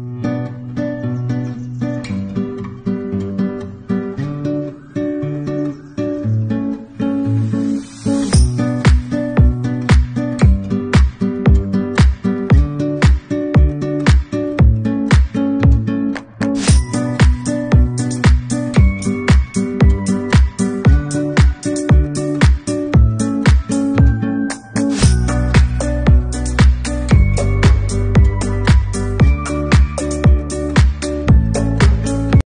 you